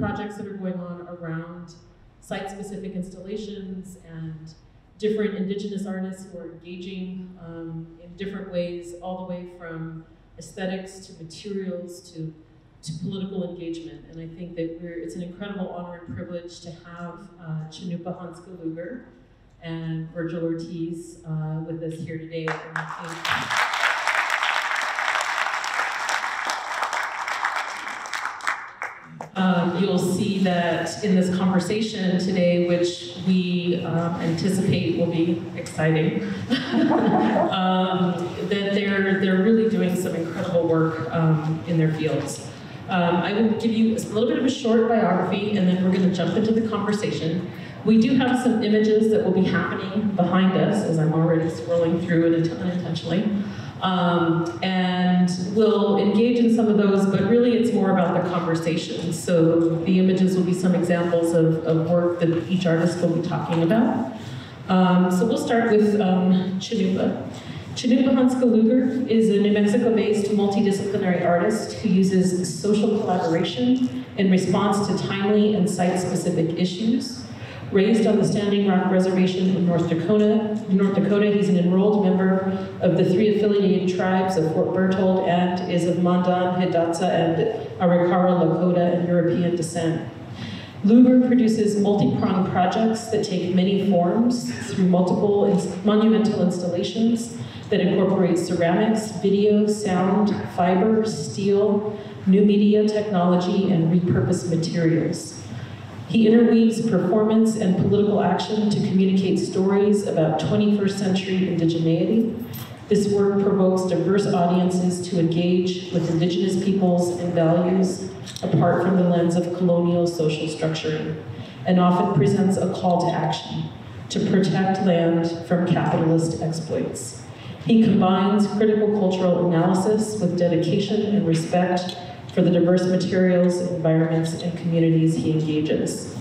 projects that are going on around site-specific installations and different indigenous artists who are engaging um, in different ways, all the way from aesthetics to materials to, to political engagement. And I think that we're, it's an incredible honor and privilege to have uh, Cannupa Hanska Luger and Virgil Ortiz uh, with us here today. And I think- Um, you'll see that in this conversation today, which we um, anticipate will be exciting, um, that they're, they're really doing some incredible work um, in their fields. Um, I will give you a little bit of a short biography and then we're going to jump into the conversation. We do have some images that will be happening behind us as I'm already scrolling through it unintentionally. Um, and we'll engage in some of those, but really it's more about the conversation. So the images will be some examples of, of work that each artist will be talking about. Um, so we'll start with um, Cannupa. Cannupa Hanska Luger is a New Mexico-based multidisciplinary artist who uses social collaboration in response to timely and site-specific issues. Raised on the Standing Rock Reservation in North Dakota, North Dakota, he's an enrolled member of the three affiliated tribes of Fort Berthold and is of Mandan, Hidatsa, and Arikara Lakota and European descent. Luger produces multi-pronged projects that take many forms through multiple ins monumental installations that incorporate ceramics, video, sound, fiber, steel, new media technology, and repurposed materials. He interweaves performance and political action to communicate stories about 21st century indigeneity. This work provokes diverse audiences to engage with indigenous peoples and values apart from the lens of colonial social structuring, and often presents a call to action to protect land from capitalist exploits. He combines critical cultural analysis with dedication and respect for the diverse materials, environments, and communities he engages.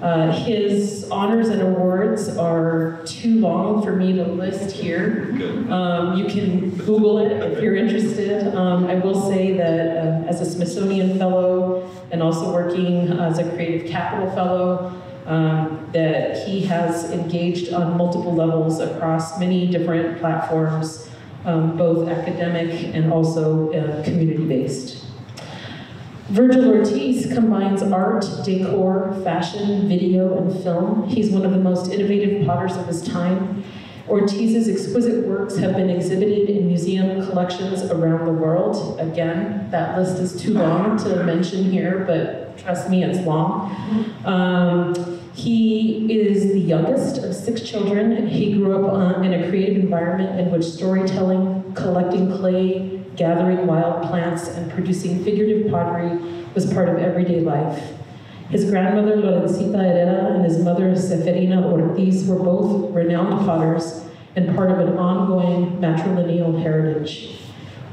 Uh, his honors and awards are too long for me to list here. Um, you can Google it if you're interested. Um, I will say that uh, as a Smithsonian Fellow and also working as a Creative Capital Fellow, um, that he has engaged on multiple levels across many different platforms, um, both academic and also uh, community-based. Virgil Ortiz combines art, decor, fashion, video, and film. He's one of the most innovative potters of his time. Ortiz's exquisite works have been exhibited in museum collections around the world. Again, that list is too long to mention here, but trust me, it's long. Um, he is the youngest of six children. He grew up uh, in a creative environment in which storytelling, collecting clay, gathering wild plants, and producing figurative pottery was part of everyday life. His grandmother, Lorencita Herrera, and his mother, Seferina Ortiz, were both renowned potters and part of an ongoing matrilineal heritage.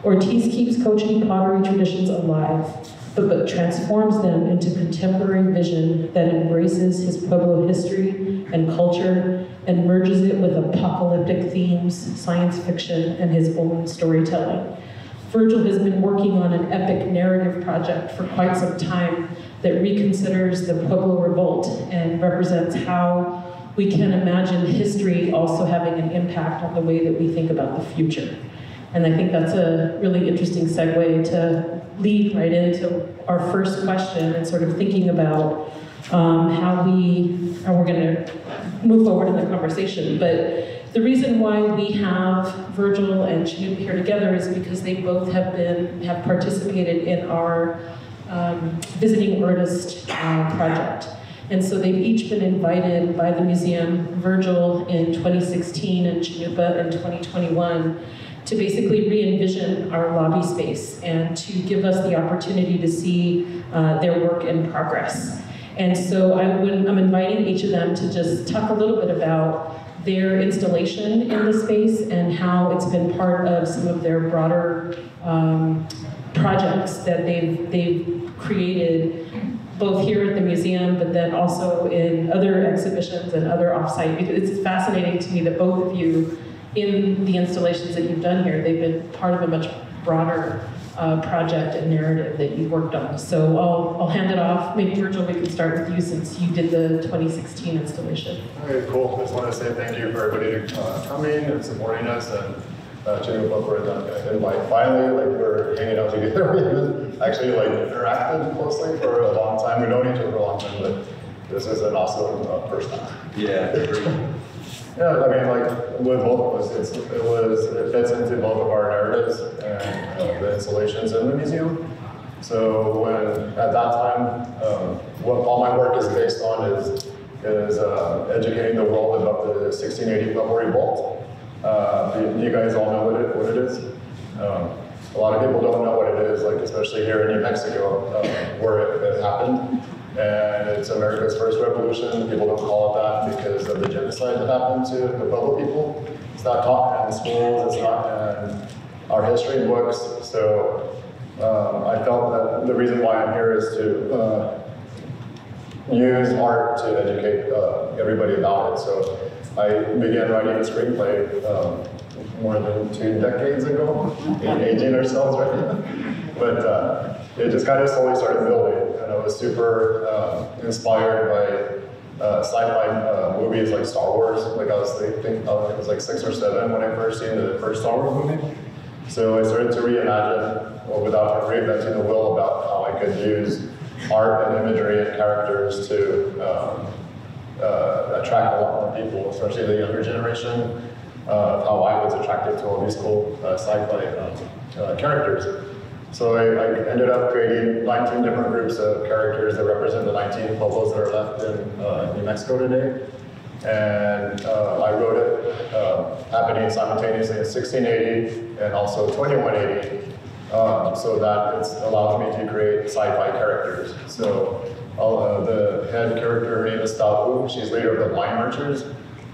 Ortiz keeps Cochiti pottery traditions alive, but, but transforms them into contemporary vision that embraces his Pueblo history and culture and merges it with apocalyptic themes, science fiction, and his own storytelling. Virgil has been working on an epic narrative project for quite some time that reconsiders the Pueblo Revolt and represents how we can imagine history also having an impact on the way that we think about the future. And I think that's a really interesting segue to lead right into our first question and sort of thinking about um, how we, how we're gonna move forward in the conversation. But the reason why we have Virgil and Cannupa here together is because they both have been, have participated in our um, visiting artist uh, project. And so they've each been invited by the museum, Virgil in 2016 and Cannupa in 2021, to basically re-envision our lobby space and to give us the opportunity to see uh, their work in progress. And so I am inviting each of them to just talk a little bit about their installation in the space and how it's been part of some of their broader um, projects that they've, they've created both here at the museum, but then also in other exhibitions and other offsite. It's fascinating to me that both of you, in the installations that you've done here, they've been part of a much broader uh, project and narrative that you worked on. So I'll, I'll hand it off. Maybe Virgil, we can start with you since you did the 2016 installation. Okay, cool. Just want to say thank you for everybody uh, coming and supporting us and uh, Jimmy for the invite. Finally, like we're hanging out together. We actually like interacted closely for a long time. We've known each other for a long time, but this is an awesome uh, first time. Yeah, Yeah, I mean, like with both of us, it's, it was it fits into both of our narratives and uh, the installations in the museum. So when at that time, um, what all my work is based on is is uh, educating the world about the 1680 Memory Vault. Uh, you, you guys all know what it, what it is. Um, a lot of people don't know what it is, like especially here in New Mexico, uh, where it, it happened. And it's America's first revolution. People don't call it that because of the genocide that happened to the Pueblo people. It's not taught in schools, it's not in our history books. So um, I felt that the reason why I'm here is to uh, use art to educate uh, everybody about it. So I began writing a screenplay um, more than two decades ago, aging ourselves right now. But uh, it just kind of slowly started building, was super uh, inspired by uh, sci-fi uh, movies like Star Wars. Like I was thinking, I was like six or seven when I first seen the first Star Wars movie. So I started to reimagine, well, without reinventing the wheel, about how I could use art and imagery and characters to um, uh, attract a lot more people, especially the younger generation, uh, how I was attracted to all these cool uh, sci-fi um, characters. So I, I, ended up creating 19 different groups of characters that represent the 19 pueblos that are left in uh, New Mexico today. And uh, I wrote it uh, happening simultaneously in 1680 and also 2180. Um, so that it's allows me to create sci-fi characters. So uh, the head character, her name is Tahu She's leader of the Blind Archers.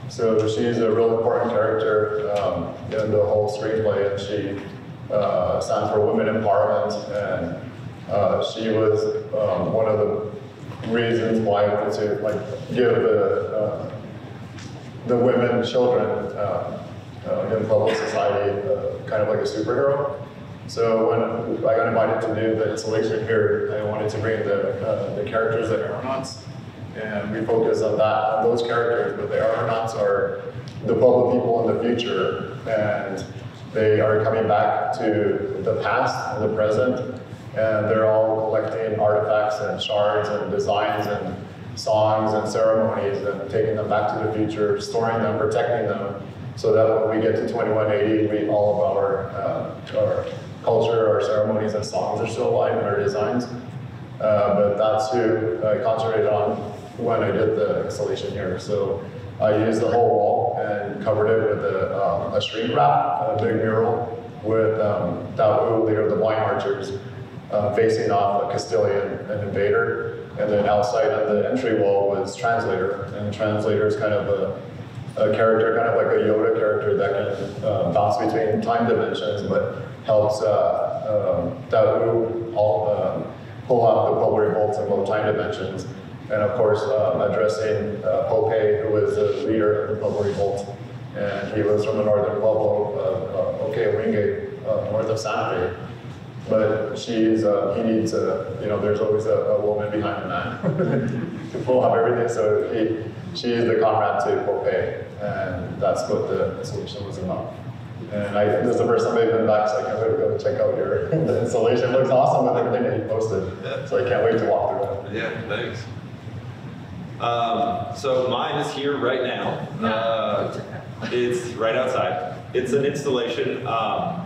So she's a real important character um, in the whole screenplay, and she uh, for Women Empowerment, and uh, she was um, one of the reasons why I wanted to like give the uh, the women, children uh, uh, in public society uh, kind of like a superhero. So when I got invited to do the installation here, I wanted to bring the, the characters, the aeronauts, and we focus on that, on those characters, but the aeronauts are the Pueblo people in the future, and they are coming back to the past and the present, and they're all collecting artifacts and shards and designs and songs and ceremonies and taking them back to the future, storing them, protecting them, so that when we get to 2180, we, all of our, uh, our culture, our ceremonies and songs are still alive in our designs. Uh, but that's who I concentrated on when I did the installation here. So I used the whole wall covered it with a, um, a shrink wrap, a big mural with um, leader of the Blind Archers, uh, facing off a Castilian, an invader. And then outside on the entry wall was Translator. And Translator is kind of a a character, kind of like a Yoda character that can uh, bounce between time dimensions, but helps uh, um, Tahu all, um, pull out the Pueblo Revolts in both time dimensions. And of course, um, addressing uh, Pope, who is the leader of the Pueblo Revolt. And he was from the northern Pueblo of uh, Ohkay Owingeh, uh, north of Santa Fe. But she's, uh, he needs a, you know, there's always a, a woman behind the man to pull up everything. So he, she is the comrade to Pope, and that's what the solution was about. And I, this is the first time I've been back, so I can't wait to go check out your the installation. It looks awesome with everything that you posted. Yeah. So I can't wait to walk through it. yeah, thanks. Um, so mine is here right now. Uh, it's right outside. It's an installation um,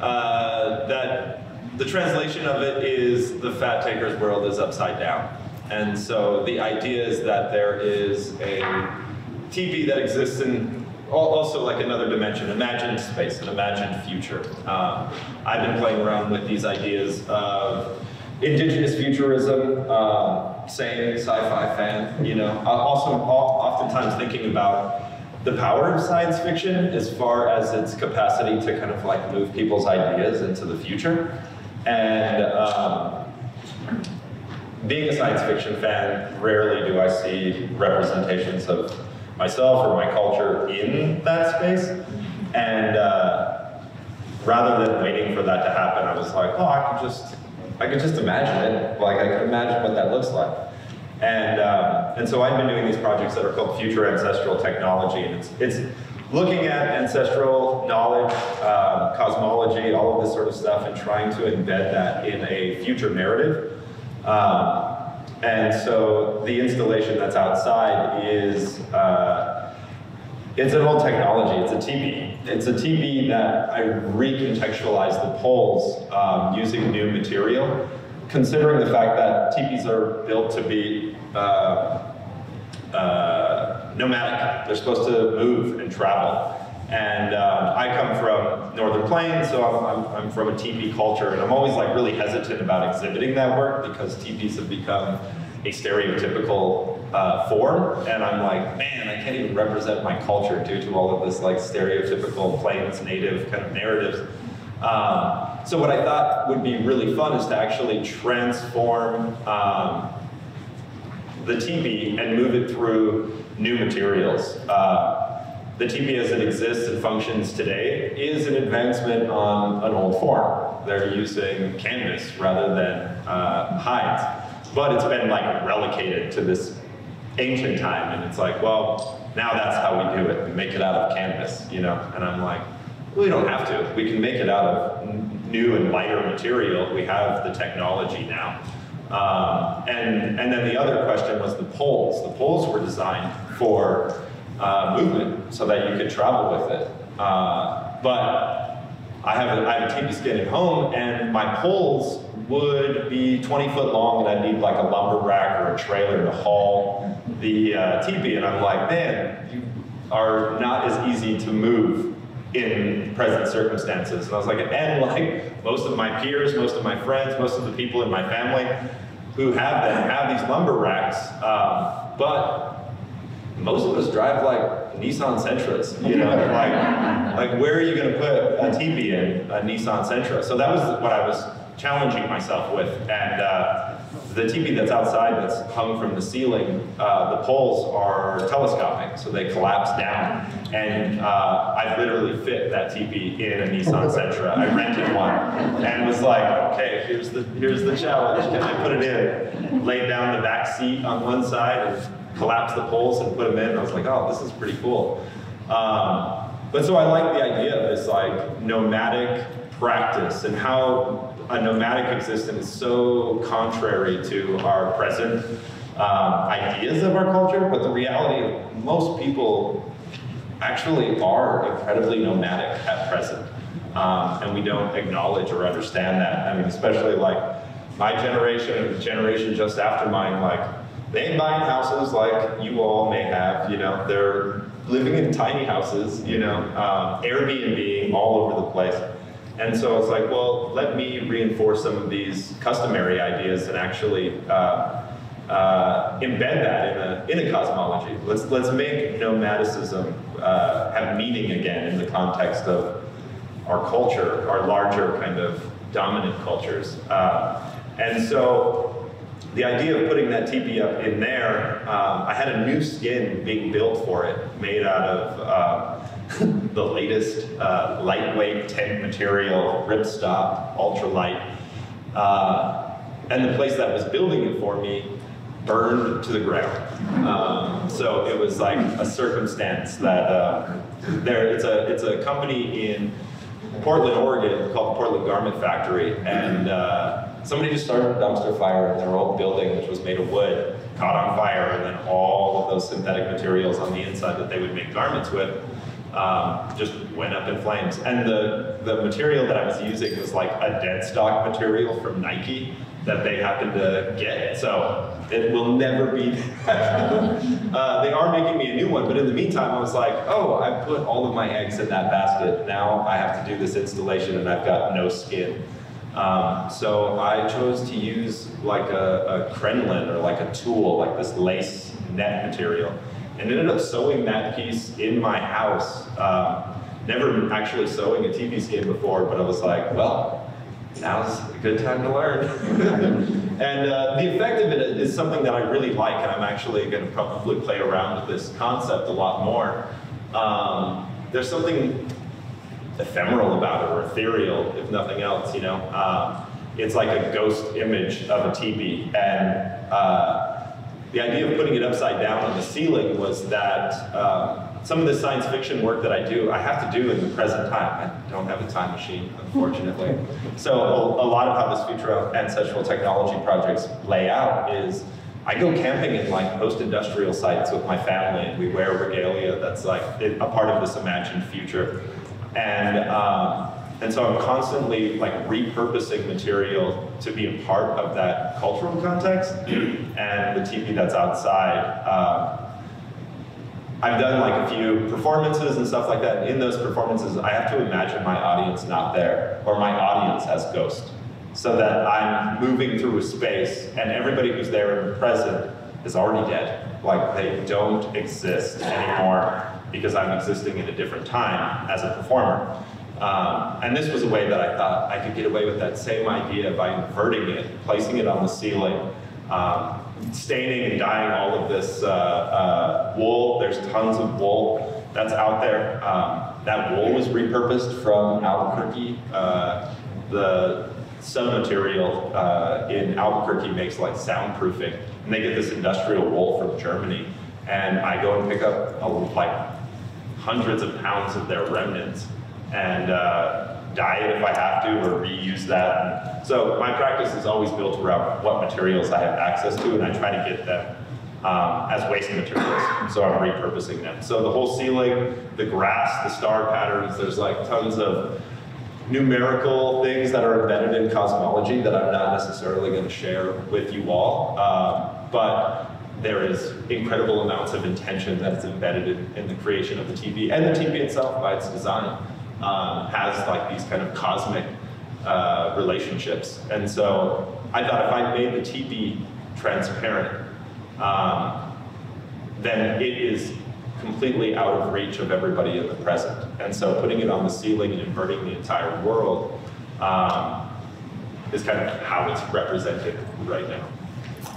uh, that the translation of it is the Fat Taker's world is upside down. And so the idea is that there is a teepee that exists in also like another dimension, imagined space, an imagined future. Um, I've been playing around with these ideas of indigenous futurism, um, same sci-fi fan, you know. Also, oftentimes thinking about the power of science fiction as far as its capacity to kind of like move people's ideas into the future. And um, being a science fiction fan, rarely do I see representations of myself or my culture in that space. And uh, rather than waiting for that to happen, I was like, oh, I could just, I could just imagine it. Like I could imagine what that looks like. And, um, and so I've been doing these projects that are called Future Ancestral Technology, and it's, it's looking at ancestral knowledge, uh, cosmology, all of this sort of stuff, and trying to embed that in a future narrative. Um, and so the installation that's outside is, uh, it's an old technology, it's a teepee. It's a teepee that I recontextualize the poles um, using new material considering the fact that teepees are built to be uh, uh, nomadic. They're supposed to move and travel. And um, I come from Northern Plains, so I'm, I'm, I'm, from a teepee culture, and I'm always like really hesitant about exhibiting that work because teepees have become a stereotypical uh, form, and I'm like, man, I can't even represent my culture due to all of this like stereotypical Plains native kind of narratives. Um, so what I thought would be really fun is to actually transform um, the teepee and move it through new materials. Uh, the teepee as it exists and functions today is an advancement on an old form. They're using canvas rather than uh, hides. But it's been like relegated to this ancient time and it's like, well, now that's how we do it. We make it out of canvas, you know? And I'm like, we don't have to. We can make it out of new and lighter material. We have the technology now. Um, and, and then the other question was the poles. The poles were designed for uh, movement so that you could travel with it. Uh, but I have, a, I have a teepee skin at home and my poles would be 20 foot long and I'd need like a lumber rack or a trailer to haul the uh, teepee. And I'm like, man, you are not as easy to move in present circumstances. And I was like, and like most of my peers, most of my friends, most of the people in my family who have them have these lumber racks, um, but most of us drive like Nissan Sentras, you know, like, like where are you gonna put a teepee in a Nissan Sentra? So that was what I was challenging myself with. And uh, the teepee that's outside that's hung from the ceiling, uh, the poles are telescopic, so they collapse down. And uh, I literally fit that teepee in a Nissan Sentra. I rented one and was like, okay, here's the, here's the challenge. Can I put it in? Laid down the back seat on one side and collapsed the poles and put them in. I was like, oh, this is pretty cool. Um, but so I like the idea of this like nomadic practice and how a nomadic existence so contrary to our present um, ideas of our culture, but the reality, of most people actually are incredibly nomadic at present. Um, and we don't acknowledge or understand that. I mean, especially like my generation and the generation just after mine, like they ain't buying houses like you all may have, you know, they're living in tiny houses, you know, um, Airbnb all over the place. And so it's like, well, let me reinforce some of these customary ideas and actually uh, uh, embed that in a, in a cosmology. Let's, let's make nomadicism uh, have meaning again in the context of our culture, our larger kind of dominant cultures. Uh, and so the idea of putting that teepee up in there, um, I had a new skin being built for it, made out of uh, the latest uh, lightweight tent material, ripstop, ultralight. Uh, and the place that was building it for me burned to the ground. Um, so it was like a circumstance that uh, there, it's a, it's a company in Portland, Oregon called Portland Garment Factory. And uh, somebody just started a dumpster fire in their old building, which was made of wood, caught on fire, and then all of those synthetic materials on the inside that they would make garments with um, just went up in flames. And the, the material that I was using was like a dead stock material from Nike that they happened to get. So it will never be uh, they are making me a new one, but in the meantime, I was like, oh, I put all of my eggs in that basket. Now I have to do this installation and I've got no skin. Um, so I chose to use like a, a crinoline or like a tulle, like this lace net material and ended up sewing that piece in my house. Um, never actually sewing a teepee skin before, but I was like, well, now's a good time to learn. and uh, the effect of it is something that I really like, and I'm actually going to probably play around with this concept a lot more. Um, there's something ephemeral about it or ethereal, if nothing else, you know. Um, it's like a ghost image of a teepee. And uh, the idea of putting it upside down on the ceiling was that um, some of the science fiction work that I do, I have to do in the present time. I don't have a time machine, unfortunately. So a, a lot of how this future of ancestral technology projects lay out is I go camping in like post-industrial sites with my family, and we wear regalia that's like a part of this imagined future. And um, and so I'm constantly like repurposing material to be a part of that cultural context. and the teepee that's outside, um, I've done like a few performances and stuff like that. In those performances, I have to imagine my audience not there, or my audience as ghost, so that I'm moving through a space and everybody who's there and present is already dead. Like they don't exist anymore because I'm existing in a different time as a performer. Um, and this was a way that I thought I could get away with that same idea by inverting it, placing it on the ceiling, um, staining and dyeing all of this uh, uh, wool. There's tons of wool that's out there. Um, that wool was repurposed from Albuquerque. Uh, the submaterial uh, in Albuquerque makes like soundproofing, and they get this industrial wool from Germany. And I go and pick up a, like hundreds of pounds of their remnants and uh, dye it if I have to or reuse that. So my practice is always built around what materials I have access to and I try to get them um, as waste materials. So I'm repurposing them. So the whole ceiling, the grass, the star patterns, there's like tons of numerical things that are embedded in cosmology that I'm not necessarily going to share with you all. Um, but there is incredible amounts of intention that's embedded in, in the creation of the teepee and the teepee itself by its design um, has like these kind of cosmic uh, relationships. And so I thought if I made the teepee transparent, um, then it is completely out of reach of everybody in the present. And so putting it on the ceiling and inverting the entire world um, is kind of how it's represented right now.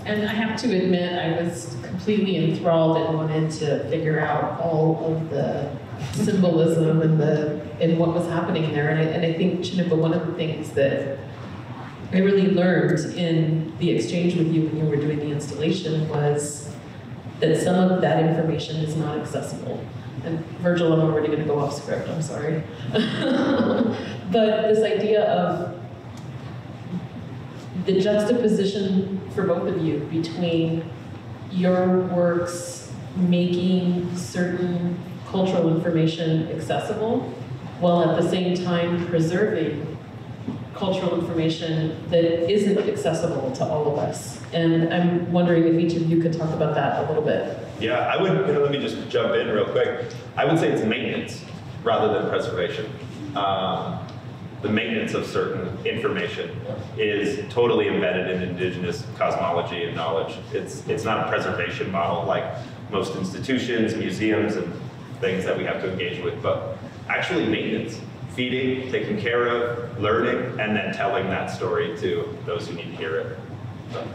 And I have to admit, I was completely enthralled and wanted to figure out all of the symbolism and the and what was happening there. And I, and I think, Cannupa, one of the things that I really learned in the exchange with you when you were doing the installation was that some of that information is not accessible. And Virgil, I'm already going to go off script, I'm sorry. but this idea of the juxtaposition for both of you between your works making certain cultural information accessible while at the same time preserving cultural information that isn't accessible to all of us. And I'm wondering if each of you could talk about that a little bit. Yeah, I would, let me just jump in real quick. I would say it's maintenance rather than preservation. Um, the maintenance of certain information is totally embedded in indigenous cosmology and knowledge. It's, it's not a preservation model like most institutions, museums, and things that we have to engage with, but actually maintenance, feeding, taking care of, learning, and then telling that story to those who need to hear it. So.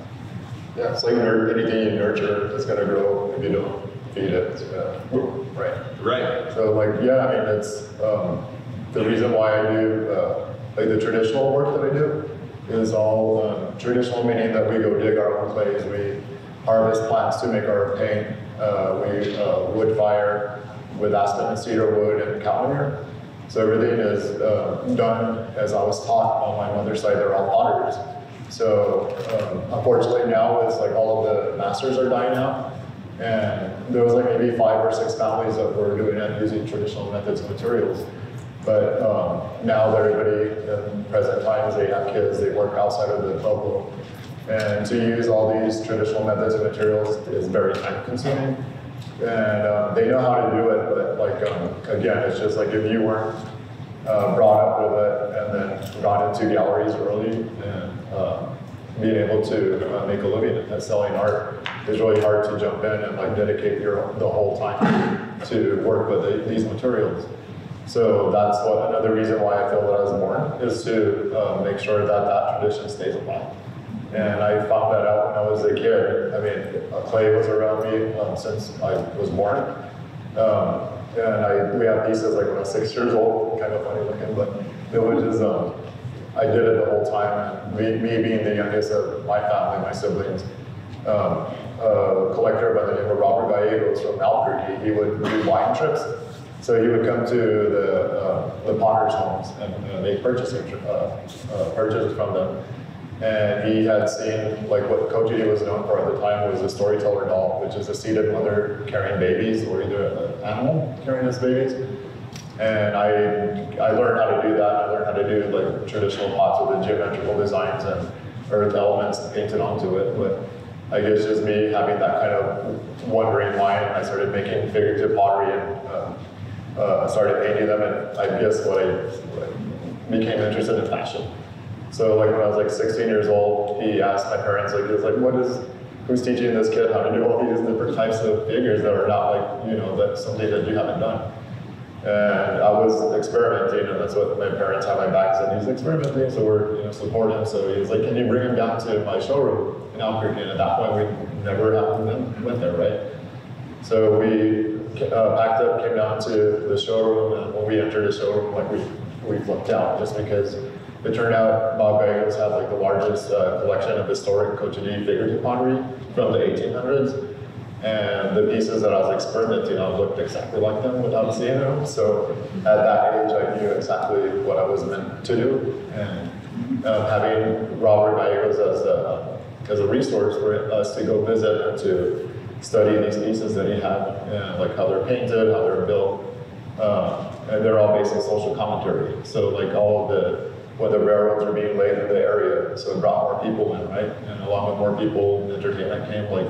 Yeah, it's like anything you nurture going to grow if you don't feed it. Yeah. Right. Right. So like, yeah, I mean, it's um, the reason why I do uh, like the traditional work that I do is all um, traditional, meaning that we go dig our own clays, we harvest plants to make our paint, uh, we uh, wood fire with aspen and cedar wood and cow So everything is uh, done as I was taught on my mother's side. They're all potters. So um, unfortunately now it's like all of the masters are dying out. And there was like maybe five or six families that were doing it using traditional methods and materials. But um, now everybody in present times, they have kids, they work outside of the bubble. And to use all these traditional methods and materials is very time consuming. And um, they know how to do it, but like, um, again, it's just like if you weren't uh, brought up with it and then got into galleries early and uh, being able to uh, make a living at selling art is really hard to jump in and like dedicate your the whole time to work with the, these materials. So that's what another reason why I feel that I was born is to uh, make sure that that tradition stays alive. And I found that out when I was a kid. I mean, clay was around me um, since I was born. Um, and I, we have pieces like when I was six years old, kind of funny looking, but it was just, um, I did it the whole time. Me, me being the youngest of my family, my siblings, um, a collector by the name of Robert Gallegos from Albuquerque, he would do wine trips. So he would come to the, uh, the Potter's homes and uh, make purchasing, uh, uh, purchases from them. And he had seen, like what Cochiti was known for at the time was a storyteller doll, which is a seated mother carrying babies, or either an animal carrying his babies. And I, I learned how to do that. I learned how to do like traditional pots with the geometrical designs and earth elements painted onto it. But I guess just me having that kind of wandering mind, I started making figurative pottery and uh, uh, started painting them. And I guess what I became interested in fashion. So like when I was like 16 years old, he asked my parents, like he was like, what is, who's teaching this kid how to do all these different types of figures that are not like, you know, that something that you haven't done. And I was experimenting, and that's what my parents had my back said. He's experimenting, so we're you know support him. So he's like, "Can you bring him down to my showroom in Albuquerque?" And at that point, we never happened went there, right? So we uh, packed up, came down to the showroom, and when we entered the showroom, like we we flipped out just because it turned out Bob Gallegos had like the largest uh, collection of historic Cochiti figurative pottery from the 1800s. And the pieces that I was experimenting on looked exactly like them without seeing them. So at that age, I knew exactly what I was meant to do. And um, having Robert Gallegos as a, as a resource for us to go visit and to study these pieces that he had, and like how they're painted, how they're built, uh, and they're all based on social commentary. So like all the when the railroads are being laid in the area, so it brought more people in, right? And along with more people, entertainment came like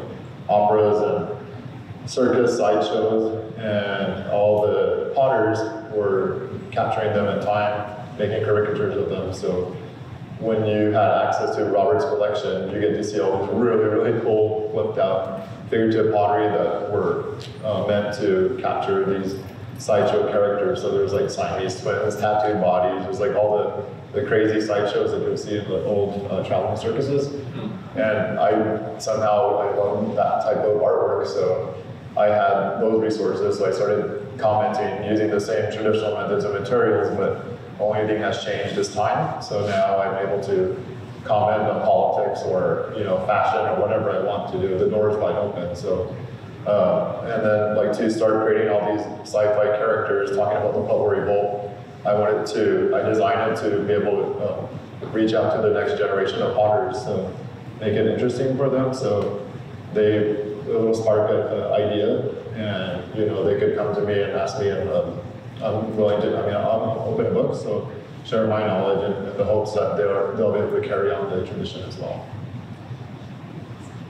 operas and circus sideshows, and all the potters were capturing them in time, making caricatures of them. So when you had access to Robert's collection, you get to see all these really, really cool, flipped out figurative pottery that were uh, meant to capture these sideshow characters. So there's like Siamese twins, tattooed bodies, there's like all the, the crazy sideshows that you would see in the old uh, traveling circuses. And I somehow I love that type of artwork, so I had those resources. So I started commenting using the same traditional methods and materials, but only thing has changed is time. So now I'm able to comment on politics or you know fashion or whatever I want to do. The door's wide open. So uh, and then like to start creating all these sci-fi characters, talking about the Pueblo Revolt. I wanted to, I designed it to be able to uh, reach out to the next generation of potters, so make it interesting for them. So they, it will spark an idea, and you know they could come to me and ask me, and um, I'm willing to. I mean, I'm open book, so share my knowledge in the hopes that they'll they'll be able to carry on the tradition as well.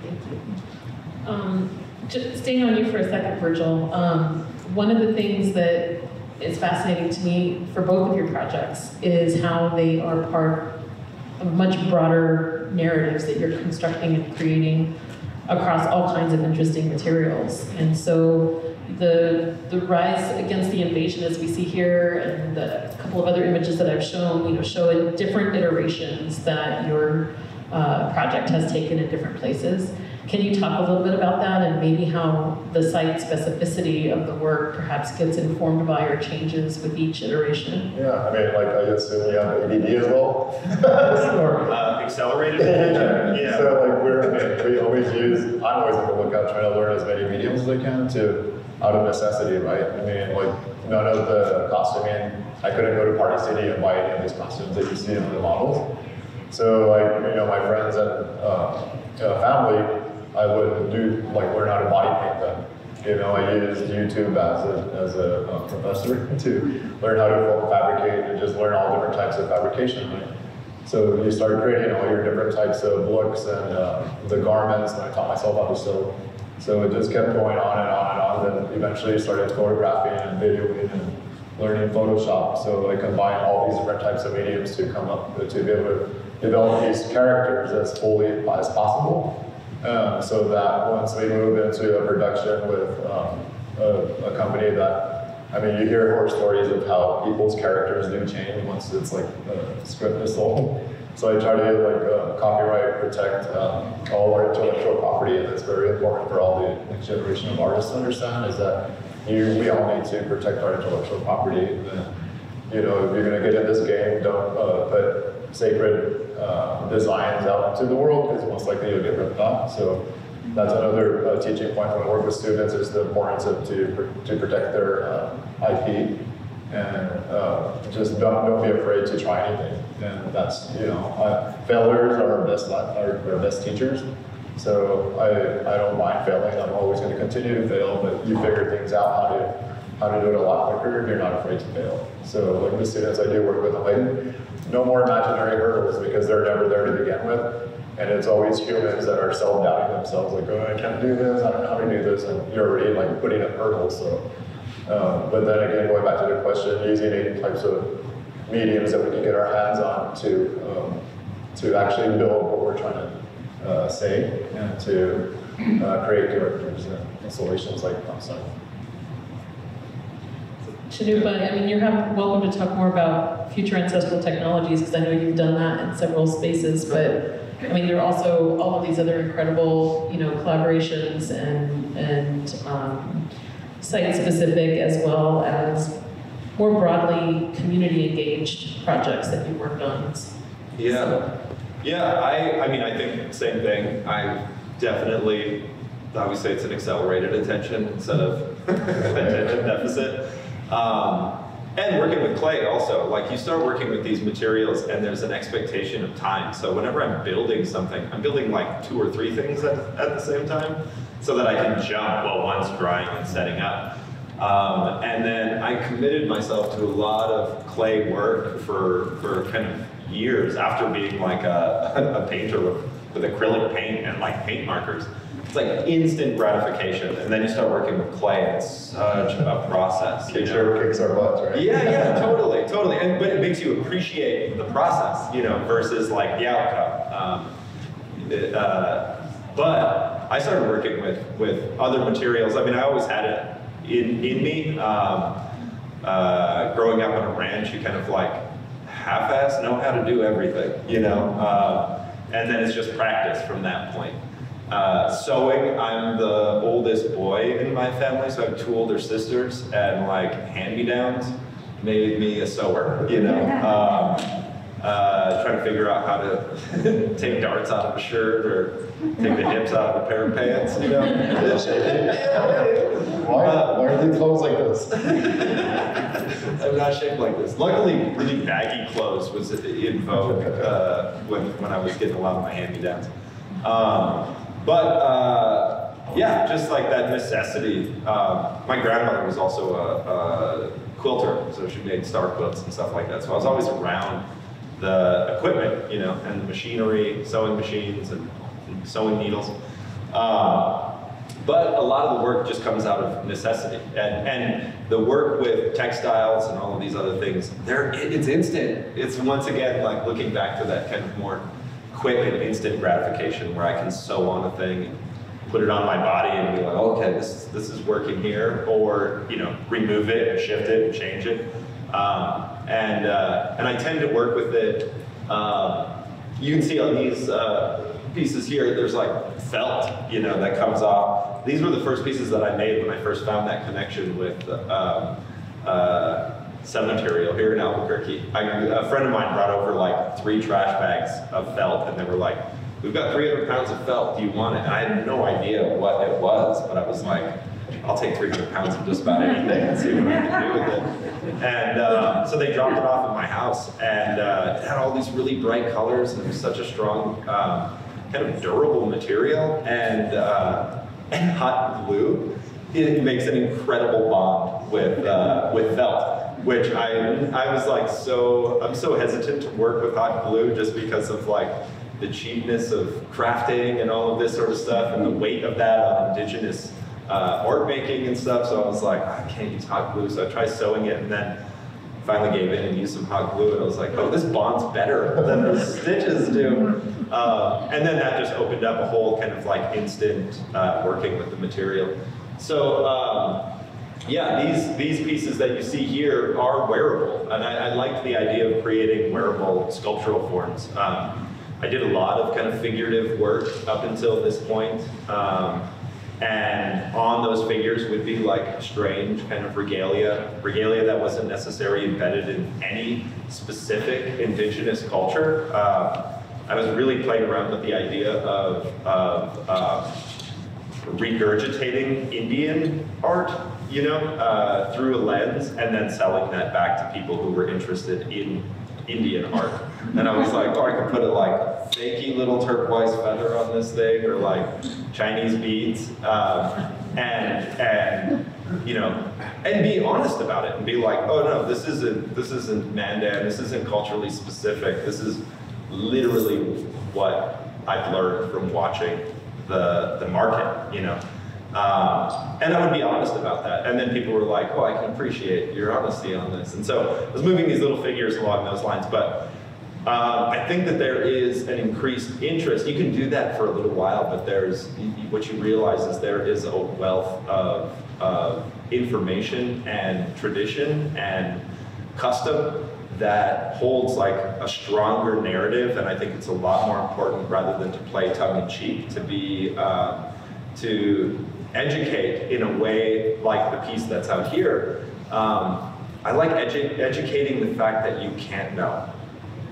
Thank you. Um, just staying on you for a second, Virgil. Um, one of the things that is fascinating to me for both of your projects is how they are part of much broader narratives that you're constructing and creating across all kinds of interesting materials. And so the the rise against the invasion as we see here and the couple of other images that I've shown, you know, show different iterations that your uh, project has taken in different places. Can you talk a little bit about that and maybe how the site specificity of the work perhaps gets informed by or changes with each iteration? Yeah, I mean, like I assume you have ADD as well. Uh, accelerated? yeah. So like we're, we always use, I'm always on the lookout trying to learn as many mediums as I can to, out of necessity, right? I mean, like none of the costuming, I couldn't go to Party City and buy any of these costumes that you see in the models. So like, you know, my friends and uh, uh, family, I would do, like learn how to body paint them. You know, I used YouTube as a, as a professor to learn how to fabricate and just learn all different types of fabrication. So you start creating all your different types of looks and uh, the garments, and I taught myself how to sew. So it just kept going on and on and on. Then eventually started photographing and videoing and learning Photoshop. So I combined all these different types of mediums to come up to be able to develop these characters as fully as possible. Um, so that once we move into a production with um, a, a, company that, I mean, you hear horror stories of how people's characters do change once it's like the script is sold. So I try to like uh, copyright protect um, all our intellectual property, and it's very important for all the next generation of artists to understand is that you, we all need to protect our intellectual property. And, you know, if you're gonna get in this game, don't uh, put sacred uh, designs out into the world because most likely you'll get ripped off. So that's another uh, teaching point when I work with students is the importance of to, to protect their uh, IP and uh, just don't, don't be afraid to try anything. And that's, you know, uh, failures are our best, our best teachers. So I, I don't mind failing. I'm always going to continue to fail, but you figure things out how to how to do it a lot quicker if you're not afraid to fail. So like the students I do work with, I'm like, no more imaginary hurdles because they're never there to begin with. And it's always humans that are self-doubting themselves, like, oh, I can't do this, I don't know how to do this, and you're already like putting up hurdles. So, um, but then again, going back to the question, using any types of mediums that we can get our hands on to um, to actually build what we're trying to uh, say and to uh, create characters and installations like outside. Cannupa, I mean, you're welcome to talk more about future ancestral technologies, because I know you've done that in several spaces, but, I mean, there are also all of these other incredible, you know, collaborations and, and, um, site-specific as well as more broadly, community-engaged projects that you've worked on. Yeah, yeah. I, I mean, I think same thing. I definitely, I would say it's an accelerated attention instead of attention deficit. Um, and working with clay also, like you start working with these materials and there's an expectation of time. So whenever I'm building something, I'm building like two or three things at, at the same time so that I can jump while one's drying and setting up. Um, and then I committed myself to a lot of clay work for, for kind of years after being like a, a painter with acrylic paint and like paint markers. It's like instant gratification. And then you start working with clay it's such a process. Kicks, know? kicks our butts, right? Yeah, yeah, totally, totally. And, but it makes you appreciate the process, you know, versus like the outcome. Um, it, uh, but I started working with, with other materials. I mean, I always had it in, in me. Um, uh, growing up on a ranch, you kind of like half-ass know how to do everything, you know? Uh, and then it's just practice from that point. Uh, sewing, I'm the oldest boy in my family, so I have two older sisters, and like hand-me-downs made me a sewer, you know? Um, uh, trying to figure out how to take darts out of a shirt or take the hips out of a pair of pants, you know? Why, Uh, why are these clothes like this? I'm not shaped like this. Luckily, really baggy clothes was in vogue uh, when, when I was getting a lot of my hand-me-downs. Um, but uh, yeah, just like that necessity. Um, my grandmother was also a, a quilter, so she made star quilts and stuff like that. So I was always around the equipment, you know, and the machinery, sewing machines and, and sewing needles. Um, but a lot of the work just comes out of necessity. And, and the work with textiles and all of these other things, they're, it's instant. It's once again like looking back to that kind of more quick and instant gratification where I can sew on a thing and put it on my body and be like, okay, this, this is working here, or, you know, remove it and shift it and change it. Um, and, uh, and I tend to work with it. Um, you can see on these uh, pieces here, there's like felt, you know, that comes off. These were the first pieces that I made when I first found that connection with um, uh, some material here in Albuquerque. I, a friend of mine brought over like three trash bags of felt, and they were like, "We've got 300 pounds of felt. Do you want it?" And I had no idea what it was, but I was like, "I'll take 300 pounds of just about anything and see what I can do with it." And uh, so they dropped it off at my house, and uh, it had all these really bright colors, and it was such a strong, um, kind of durable material, and uh, and hot glue. It makes an incredible bond with uh, with felt, which I I was like so I'm so hesitant to work with hot glue just because of like the cheapness of crafting and all of this sort of stuff and the weight of that on indigenous uh, art making and stuff. So I was like, I can't use hot glue. So I tried sewing it and then finally gave in and used some hot glue. And I was like, oh, this bonds better than the stitches do. Um, and then that just opened up a whole kind of like instant uh, working with the material. So um, yeah, these, these pieces that you see here are wearable. And I, I liked the idea of creating wearable sculptural forms. Um, I did a lot of kind of figurative work up until this point. Um, and on those figures would be like strange kind of regalia, regalia that wasn't necessarily embedded in any specific indigenous culture. Uh, I was really playing around with the idea of, of uh, regurgitating Indian art, you know, uh, through a lens, and then selling that back to people who were interested in Indian art. And I was like, oh, I could put a like fakey little turquoise feather on this thing, or like Chinese beads, um, and and you know, and be honest about it, and be like, oh no, this isn't this isn't Mandan, this isn't culturally specific, this is literally what I've learned from watching the the market, you know. Um, and I would be honest about that. And then people were like, oh, I can appreciate your honesty on this. And so I was moving these little figures along those lines. But um, I think that there is an increased interest. You can do that for a little while, but there's what you realize is there is a wealth of, of information and tradition and custom that holds like a stronger narrative. And I think it's a lot more important rather than to play tongue in cheek to be. Uh, to educate in a way like the piece that's out here. Um, I like edu educating the fact that you can't know.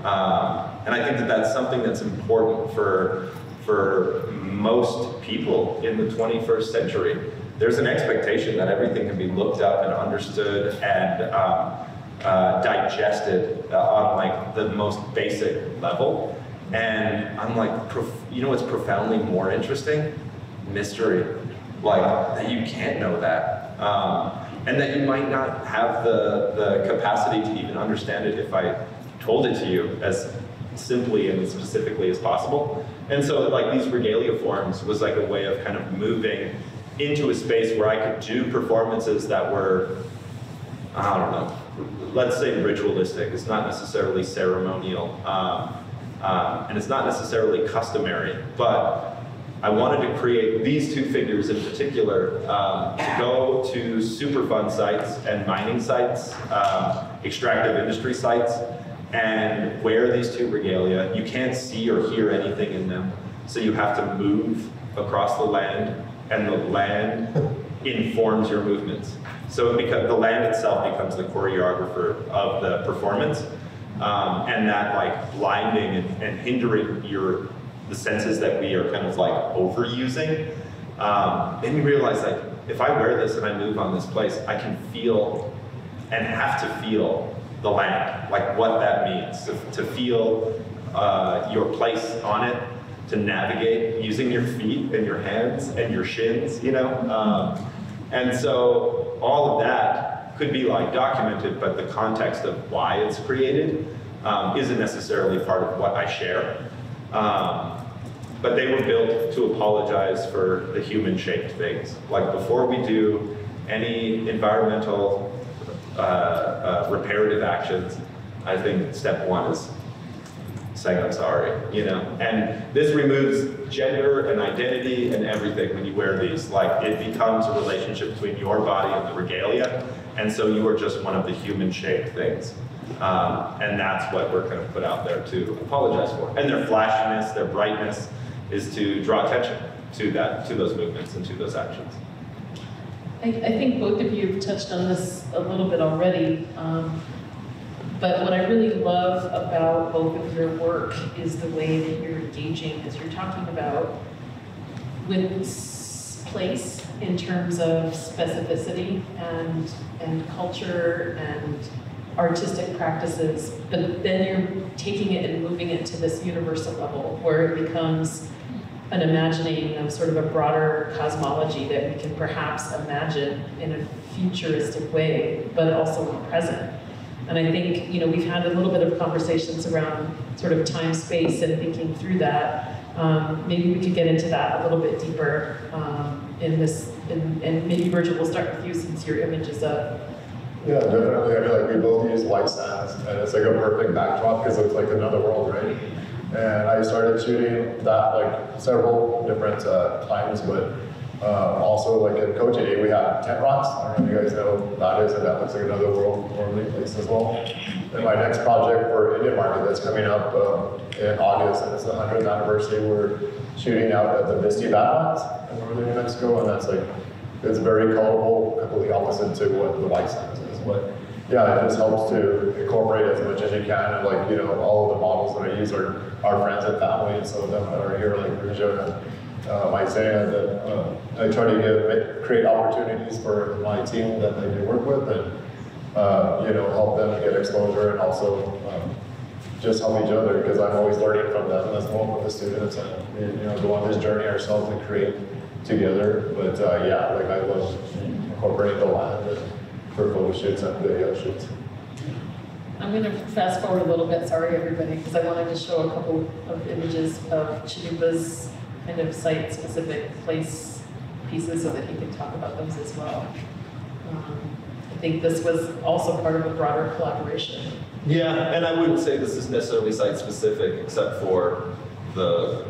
Um, and I think that that's something that's important for, for most people in the 21st century. There's an expectation that everything can be looked up and understood and um, uh, digested uh, on like the most basic level. And I'm like, you know what's profoundly more interesting? Mystery like that you can't know that. Um, and that you might not have the, the capacity to even understand it if I told it to you as simply and specifically as possible. And so like these regalia forms was like a way of kind of moving into a space where I could do performances that were, I don't know, let's say ritualistic. It's not necessarily ceremonial. Um, um, and it's not necessarily customary, but I wanted to create these two figures in particular um, to go to Superfund sites and mining sites, um, extractive industry sites, and wear these two regalia. You can't see or hear anything in them, so you have to move across the land, and the land informs your movements. So because the land itself becomes the choreographer of the performance, um, and that like blinding and, and hindering your the senses that we are kind of like overusing, um, made me realize like if I wear this and I move on this place, I can feel and have to feel the land, like what that means, to, to feel uh, your place on it, to navigate using your feet and your hands and your shins, you know? Um, and so all of that could be like documented, but the context of why it's created um, isn't necessarily part of what I share. Um, but they were built to apologize for the human-shaped things. Like before we do any environmental uh, uh, reparative actions, I think step one is saying I'm sorry, you know? And this removes gender and identity and everything when you wear these. Like it becomes a relationship between your body and the regalia, and so you are just one of the human-shaped things. Um, and that's what we're going to put out there to apologize for. And their flashiness, their brightness, is to draw attention to that, to those movements and to those actions. I, I think both of you have touched on this a little bit already, um, but what I really love about both of your work is the way that you're engaging, as you're talking about, with place in terms of specificity and, and culture and artistic practices, but then you're taking it and moving it to this universal level where it becomes an imagining of sort of a broader cosmology that we can perhaps imagine in a futuristic way, but also in the present. And I think, you know, we've had a little bit of conversations around sort of time, space, and thinking through that. Um, maybe we could get into that a little bit deeper um, in this, in, and maybe Virgil will start with you since your image is up. Yeah, definitely. I feel like we both use white sands, and it's like a perfect backdrop because it's like another world, right? And I started shooting that like several different uh, times, but Uh, also, like at Cochiti, we have Tent Rocks. I don't know if you guys know what that is, and that looks like another world worldly place as well. And my next project for Indian Market that's coming up uh, in August, and it's the 100th anniversary, we're shooting out at the Bisti Badlands in northern New Mexico, and that's like, it's very colorful, completely opposite to what the White Sands is. But yeah, it just helps to incorporate as much as you can, and like, you know, all of the models that I use are our friends and family, and some of them that are here, like Ruja uh, Isaiah, that uh, I try to give, create opportunities for my team that I do work with, and uh, you know, help them get exposure, and also um, just help each other because I'm always learning from them as well with the students, and you know, go on this journey ourselves and create together. But uh, yeah, like I love incorporating the land and for photo shoots and video shoots. I'm going to fast forward a little bit, sorry everybody, because I wanted to show a couple of images of Cannupa's kind of site-specific place pieces so that he could talk about those as well. Um, I think this was also part of a broader collaboration. Yeah, and I wouldn't say this is necessarily site specific, except for the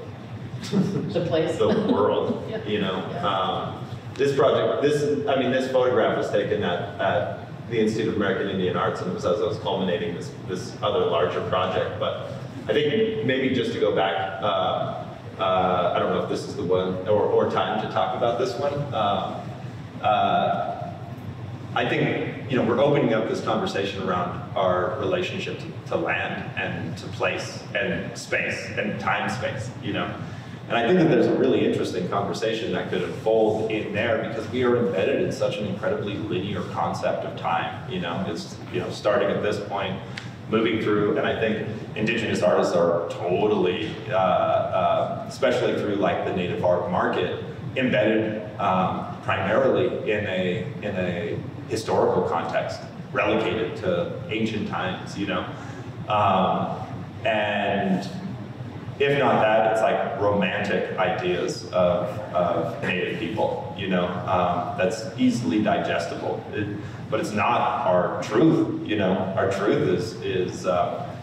The place. the world. Yeah. You know, Yeah. um, this project, this I mean, this photograph was taken at, at the Institute of American Indian Arts, and it was as I was culminating this this other larger project. But I think maybe just to go back, uh, uh, I don't know if this is the one or, or time to talk about this one. Um, uh, I think you know we're opening up this conversation around our relationship to, to land and to place and space and time space. You know, and I think that there's a really interesting conversation that could unfold in there because we are embedded in such an incredibly linear concept of time. You know, it's you know starting at this point, moving through, and I think indigenous artists are totally, uh, uh, especially through like the native art market, embedded um, primarily in a in a historical context, relegated to ancient times. You know, um, and if not that, it's like romantic ideas of, of native people, you know, um, that's easily digestible. It, but it's not our truth, you know. Our truth is, is uh,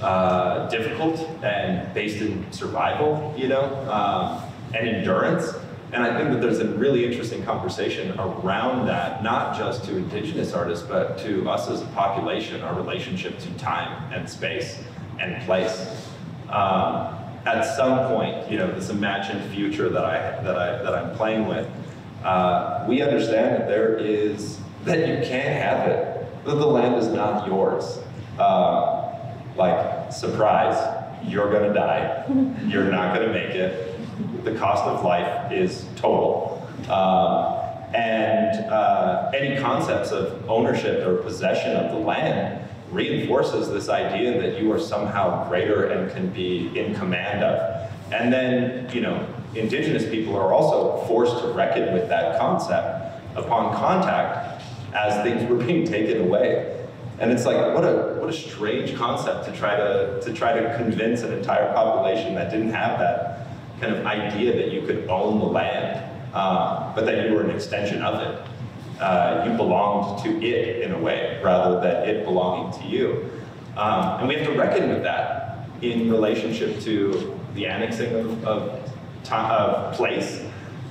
uh, difficult and based in survival, you know, um, and endurance. And I think that there's a really interesting conversation around that, not just to indigenous artists, but to us as a population, our relationship to time and space and place. Um, at some point, you know, this imagined future that I that I that I'm playing with, uh, we understand that there is that you can't have it. That the land is not yours. Uh, like surprise, you're gonna die. You're not gonna make it. The cost of life is total. Um, and uh, any concepts of ownership or possession of the land reinforces this idea that you are somehow greater and can be in command of. And then, you know, indigenous people are also forced to reckon with that concept upon contact as things were being taken away. And it's like, what a what a strange concept to try to to try to convince an entire population that didn't have that kind of idea that you could own the land, uh, but that you were an extension of it uh, you belonged to it in a way rather than it belonging to you. Um, and we have to reckon with that in relationship to the annexing of, of, of place,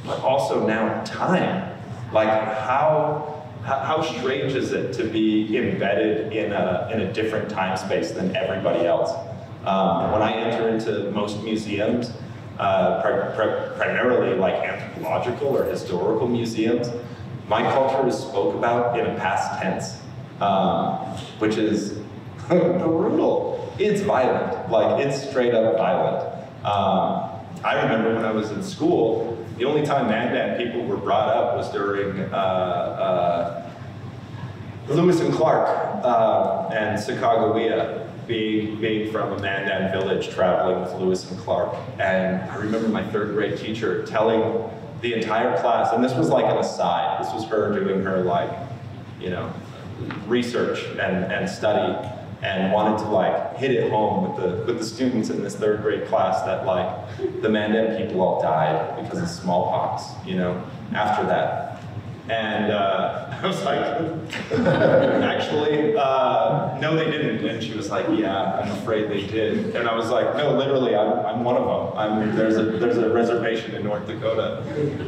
but also now time. Like how, how, strange is it to be embedded in a, in a different time space than everybody else? Um, when I enter into most museums, uh, pri pri primarily like anthropological or historical museums, my culture is spoke about in a past tense, um, which is brutal. It's violent, like it's straight up violent. Um, I remember when I was in school, the only time Mandan people were brought up was during uh, uh, Lewis and Clark uh, and Sacagawea being, being from a Mandan village traveling with Lewis and Clark. And I remember my third grade teacher telling the entire class, and this was like an aside, this was her doing her like, you know, research and, and study and wanted to like hit it home with the with the students in this third grade class that like the Mandan people all died because of smallpox, you know, after that. And uh, I was like, actually, uh, no, they didn't. And she was like, yeah, I'm afraid they did. And I was like, no, literally, I'm, I'm one of them. I'm, there's, a, there's a reservation in North Dakota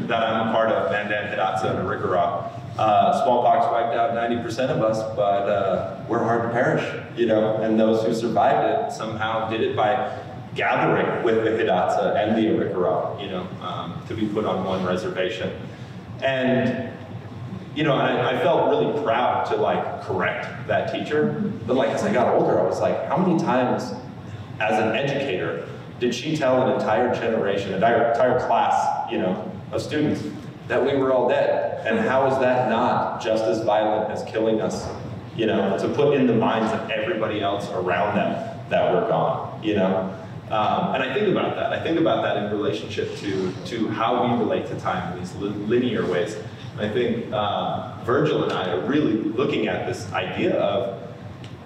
that I'm a part of, Mandan, Hidatsa, and Arikara. Uh, smallpox wiped out 90% of us, but uh, we're hard to perish, you know, and those who survived it somehow did it by gathering with the Hidatsa and the Arikara, you know, um, to be put on one reservation. And you know, I, I, felt really proud to like correct that teacher. But like as I got older, I was like, how many times as an educator did she tell an entire generation, an entire, entire class, you know, of students that we were all dead? And how is that not just as violent as killing us, you know, to put in the minds of everybody else around them that we're gone, you know? Um, and I think about that. I think about that in relationship to, to how we relate to time in these linear ways. I think uh, Virgil and I are really looking at this idea of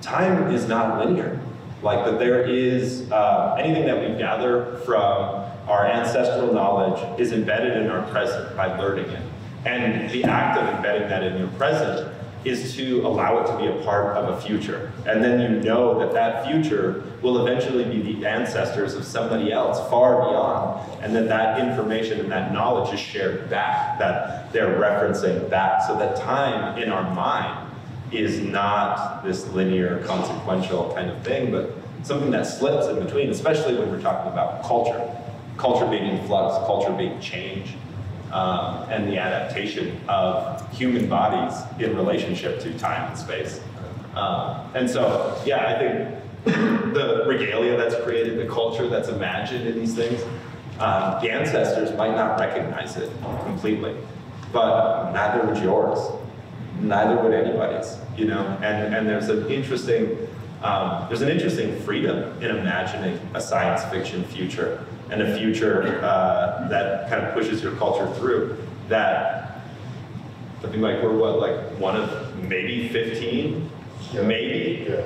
time is not linear. Like that there is uh, anything that we gather from our ancestral knowledge is embedded in our present by learning it. And the act of embedding that in your present is to allow it to be a part of a future. And then you know that that future will eventually be the ancestors of somebody else far beyond. And that that information and that knowledge is shared back, that they're referencing back. So that time in our mind is not this linear, consequential kind of thing, but something that slips in between, especially when we're talking about culture. Culture being in flux, culture being changed um, and the adaptation of human bodies in relationship to time and space. Um, and so, yeah, I think the regalia that's created, the culture that's imagined in these things, uh, the ancestors might not recognize it completely, but neither would yours, neither would anybody's, you know. And and there's an interesting um, there's an interesting freedom in imagining a science fiction future and a future uh, that kind of pushes your culture through. That I think like we're what like one of maybe 15, yeah. maybe yeah.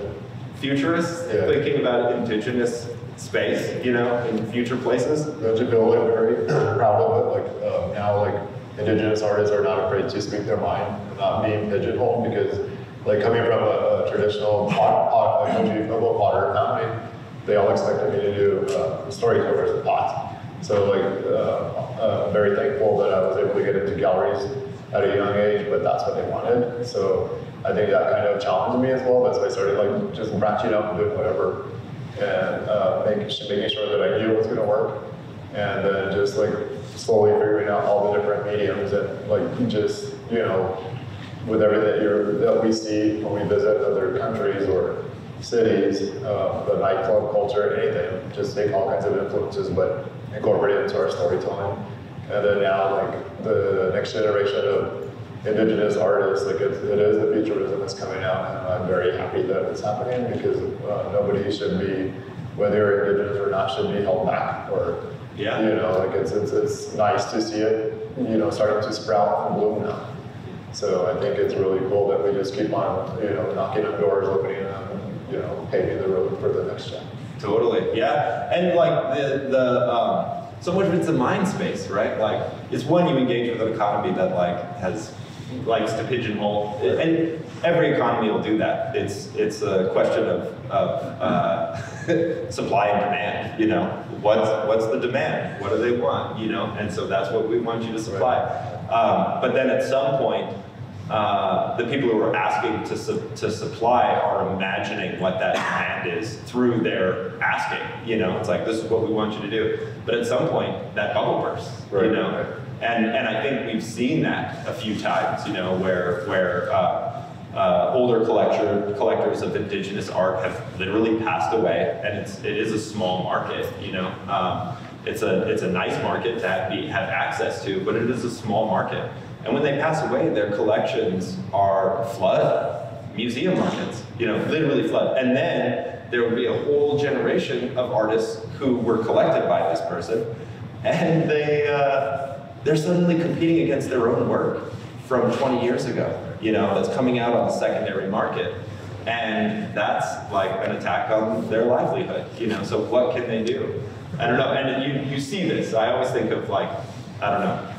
futurists yeah. thinking about indigenous space, you know, in future places. Bill and very proud of it. Like uh, now, like indigenous artists are not afraid to speak their mind, not being pigeonholed because like coming from a, a traditional pot, pot, a country potter family, they all expected me to do uh, story covers and pots. So like, uh, uh, very thankful that I was able to get into galleries at a young age, but that's what they wanted. So I think that kind of challenged me as well. Why I started like just branching out and doing whatever, and uh, making making sure that I knew it was going to work, and then just like slowly figuring out all the different mediums and like just you know with everything that, that we see when we visit other countries or cities, uh, the nightclub culture, anything, just take all kinds of influences, but incorporate it into our storytelling. And then now, like the next generation of indigenous artists, like it, it is the futurism that's coming out, and I'm very happy that it's happening because uh, nobody should be, whether you're indigenous or not, should be held back or. Yeah. You know, like it's, it's it's nice to see it, you know, starting to sprout and bloom now. So I think it's really cool that we just keep on, you know, knocking on doors, opening them, you know, paving the road for the next gen. Totally, yeah. And like the, the um, so much of it's a mind space, right? Like it's one you engage with an economy that like has likes to pigeonhole, and every economy will do that. It's it's a question of, of uh, supply and demand. You know, what's what's the demand? What do they want? You know, and so that's what we want you to supply. Um, but then at some point, uh, the people who are asking to, su to supply are imagining what that demand is through their asking. You know, it's like, this is what we want you to do. But at some point, that bubble bursts, right. you know? And, and I think we've seen that a few times, you know, where, where uh, uh, older collector, collectors of indigenous art have literally passed away, and it's, it is a small market, you know? Um, it's, a, it's a nice market to have, be, have access to, but it is a small market. And when they pass away, their collections are flood, museum markets, you know, literally flood. And then there will be a whole generation of artists who were collected by this person, and they, uh, they're suddenly competing against their own work from 20 years ago, you know, that's coming out on the secondary market. And that's like an attack on their livelihood, you know, so what can they do? I don't know, and you, you see this. I always think of like, I don't know,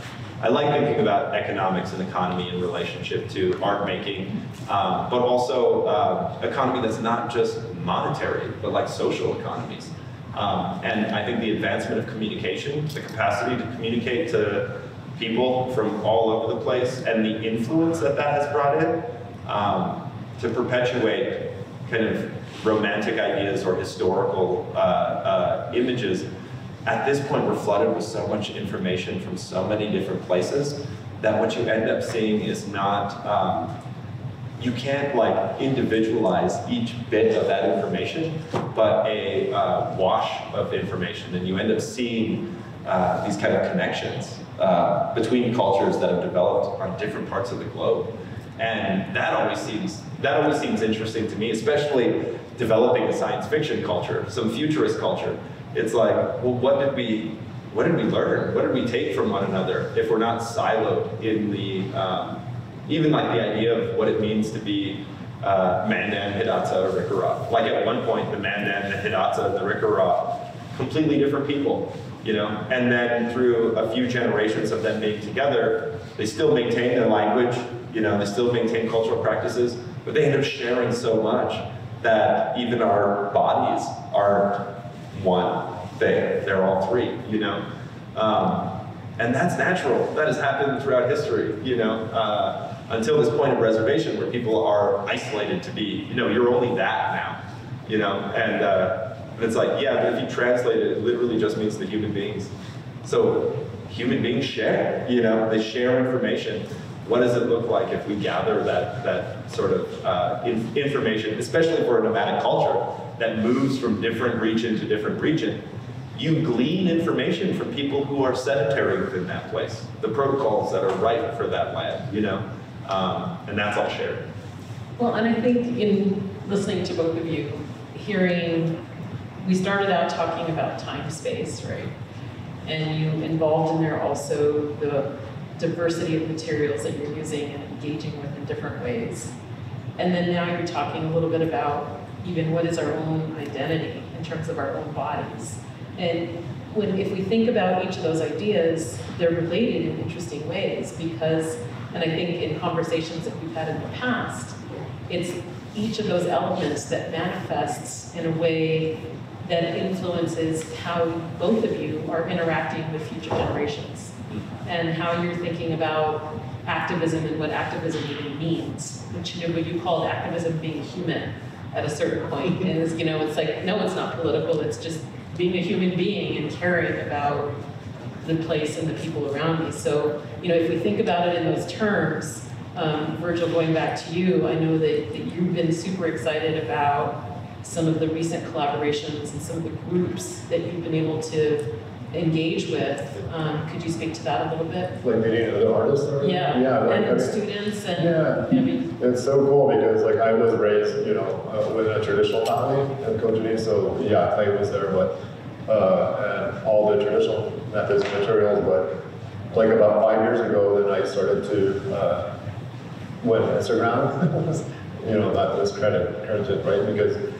I like thinking about economics and economy in relationship to art making, um, but also uh, economy that's not just monetary, but like social economies. Um, and I think the advancement of communication, the capacity to communicate to people from all over the place, and the influence that that has brought in um, to perpetuate kind of romantic ideas or historical uh, uh, images. At this point, we're flooded with so much information from so many different places that what you end up seeing is not um, you can't like individualize each bit of that information, but a uh, wash of information, and you end up seeing uh, these kind of connections uh, between cultures that have developed on different parts of the globe, and that always seems that always seems interesting to me, especially developing a science fiction culture, some futurist culture. It's like, well, what did we what did we learn? What did we take from one another if we're not siloed in the um, even like the idea of what it means to be uh, Mandan, Hidatsa, or Rikara. Like at one point, the Mandan, the Hidatsa, and the Rikara, completely different people, you know? And then through a few generations of them being together, they still maintain their language, you know, they still maintain cultural practices, but they end up sharing so much that even our bodies are one thing. They're all three, you know? Um, and that's natural. That has happened throughout history, you know, uh, until this point of reservation where people are isolated to be, you know, you're only that now, you know, and uh, it's like, yeah, but if you translate it, it literally just means the human beings. So human beings share, you know, they share information. What does it look like if we gather that, that sort of uh, in, information, especially for a nomadic culture that moves from different region to different region? you glean information from people who are sedentary within that place, the protocols that are right for that land, you know, um, and that's all shared. Well, and I think in listening to both of you, hearing, we started out talking about time space, right? And you involved in there also the diversity of materials that you're using and engaging with in different ways. And then now you're talking a little bit about even what is our own identity in terms of our own bodies. And when, if we think about each of those ideas, they're related in interesting ways because, and I think in conversations that we've had in the past, it's each of those elements that manifests in a way that influences how both of you are interacting with future generations and how you're thinking about activism and what activism even means, which you know, what you called activism being human at a certain point. And it's, you know, it's like, no, it's not political, it's just being a human being and caring about the place and the people around me. So, you know, if we think about it in those terms, um, Virgil, going back to you, I know that, that you've been super excited about some of the recent collaborations and some of the groups that you've been able to engage with. Um, could you speak to that a little bit? Like meeting other artists? Or, yeah, yeah, like, and I students and yeah. I mean, it's so cool because like I was raised, you know, uh, within a traditional family in Cochiti, so yeah, clay was there, but uh, and all the traditional methods and materials. But like about five years ago, then I started to uh, when Instagram you know, that was credit credited right because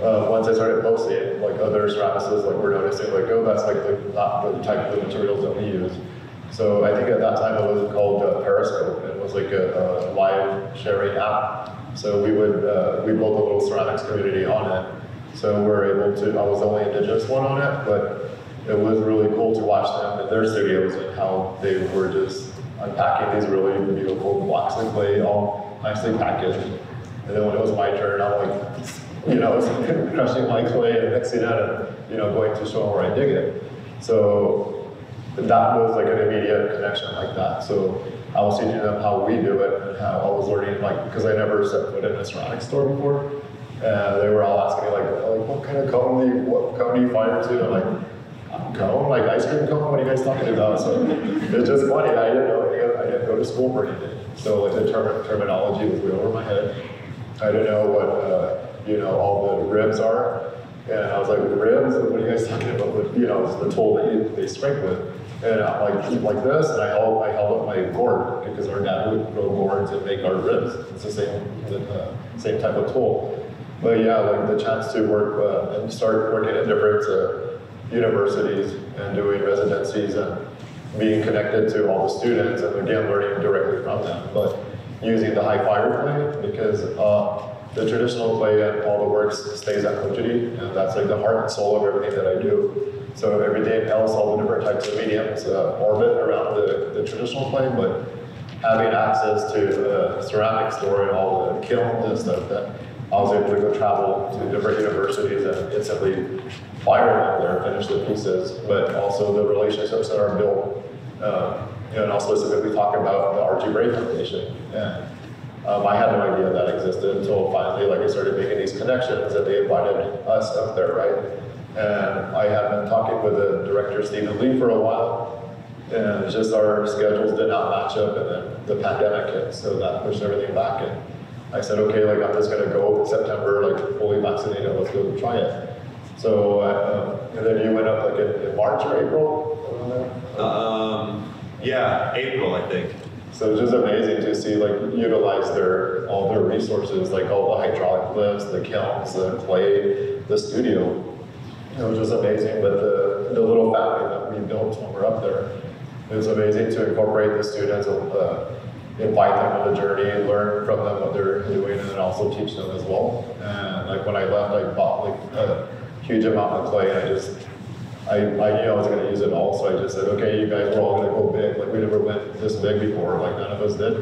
uh, once I started posting, it, like other ceramicists like were noticing like, oh, that's like the, not the type of materials that we use. So I think at that time it was called uh, Periscope. It was like a, a, live sharing app. So we would uh, we built a little ceramics community on it. So we're able to. I was the only indigenous one on it, but it was really cool to watch them in their studios and how they were just unpacking these really beautiful blocks of clay, all nicely packaged. And then when it was my turn, I'm like, you know, crushing my clay and mixing it and, you know, going to show where I dig it. So that was like an immediate connection like that. So I was teaching them how we do it and how I was learning, like, because I never set foot in a ceramics store before. And they were all asking me, like, like what kind of cone do you, what cone do you fire to? I'm like, cone, like ice cream cone? What are you guys talking about? So it's just funny. I didn't know. I didn't go to school for anything. So like the term, terminology was way over my head. I didn't know what uh, you know all the ribs are, and I was like, ribs? What are you guys talking about? With, you know, it's the tool that you, they strike with. And I'm like, like this, and I held, I held up my gourd because our dad would grow gourds and make our ribs. It's the same, the uh, same type of tool. But yeah, like the chance to work uh, and start working at different uh, universities and doing residencies and being connected to all the students and again learning directly from them, but using the high fiber clay because uh, the traditional clay and all the works stays at Cochiti, and that's like the heart and soul of everything that I do. So everything else, all the different types of mediums uh, orbit around the, the traditional clay, but having access to the ceramic store all the kilns and stuff that I was able to go travel to different universities and instantly fire them there, finish the pieces, but also the relationships that are built. Uh, you know, and I'll specifically talk about the Archie Bray Foundation. Um, I had no idea that existed until finally, like, I started making these connections and they invited us up there, right? And I had been talking with the director, Steven Lee, for a while, and just our schedules did not match up, and then the pandemic hit, so that pushed everything back. And I said, okay, like, I'm just gonna go in September, like, fully vaccinated, let's go try it. So, uh, and then you went up like in, in March or April? there? Um, yeah, April, I think. So it's just amazing to see like utilize their all their resources, like all the hydraulic lifts, the kilns, the clay, the studio. It was just amazing. But the, the little family that we built when we're up there, it was amazing to incorporate the students, uh, invite them on the journey, learn from them what they're doing, and then also teach them as well. And like when I left, I bought like a huge amount of clay, and I just I, I knew I was going to use it all, so I just said, okay, you guys, we're all going to go big. Like, we never went this big before, like, none of us did.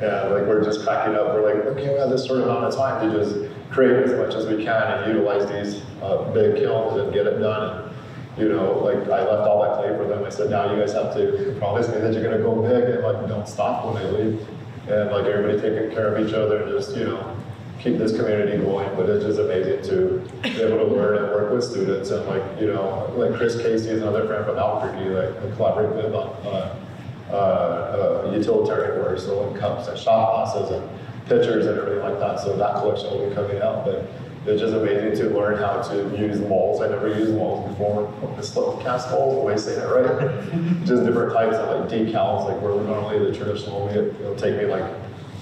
And, like, we're just packing up. We're like, okay, we have this short amount of time to just create as much as we can and utilize these uh, big kilns and get it done. And, you know, like, I left all that clay for them. I said, now you guys have to promise me that you're going to go big and, like, don't stop when I leave. And, like, everybody taking care of each other and just, you know, keep this community going, but it's just amazing to be able to learn and work with students and like, you know, like Chris Casey is another friend from Albuquerque, like I collaborate with on uh, uh, uh, utilitarian work, so like cups and shot glasses and pictures and everything like that. So that collection will be coming out, but it's just amazing to learn how to use molds. I never used molds before. Little cast mold, the way I say that right. just different types of like decals, like where normally the traditional, it'll take me like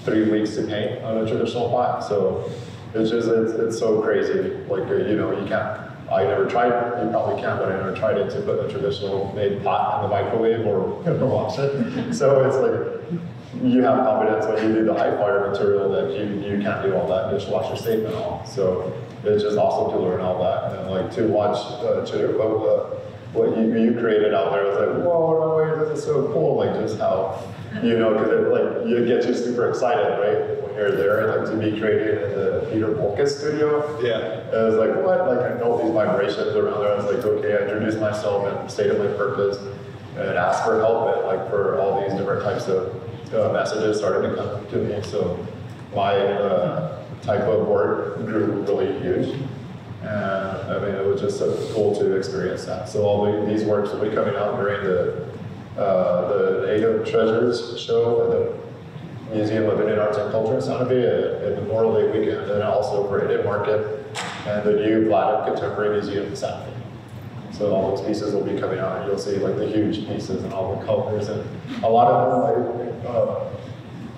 three weeks to paint on a traditional pot. So it's just, it's, it's so crazy. Like, uh, you know, you can't, I never tried, you probably can't, but I never tried it to put a traditional made pot in the microwave or wash it. So it's like, you have confidence when you do the high fire material that you, you can't do all that dishwasher safe and all. So it's just awesome to learn all that and like to watch uh, to, uh, what you, you created out there. I was like, whoa, no way, this is so cool. Like just how, you know, because it like you get you super excited, right? When you're there, like to be created in the Peter Voulkos studio. Yeah. And I was like, what? Like I know these vibrations around there. I was like, okay, I introduced myself and stated my purpose and asked for help and like for all these different types of uh, messages started to come to me. So my uh, type of work grew really huge. And I mean, it was just so cool to experience that. So all the, these works will be coming out during the uh, the Native Treasures show at the Museum of Indian Arts and Culture in Santa Fe at, at Memorial Day weekend, and also Indian Market and the new Vladem Contemporary Museum in Santa Fe. So all those pieces will be coming out, and you'll see like the huge pieces and all the colors, and a lot of them I uh,